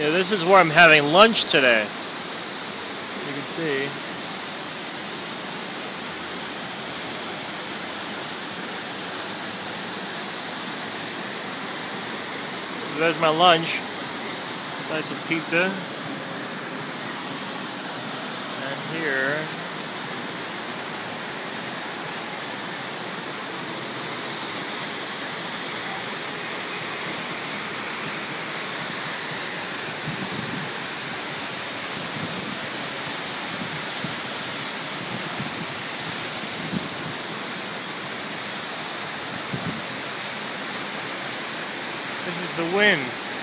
Yeah, this is where I'm having lunch today. You can see. So there's my lunch. Slice of pizza. And here This is the Wynn.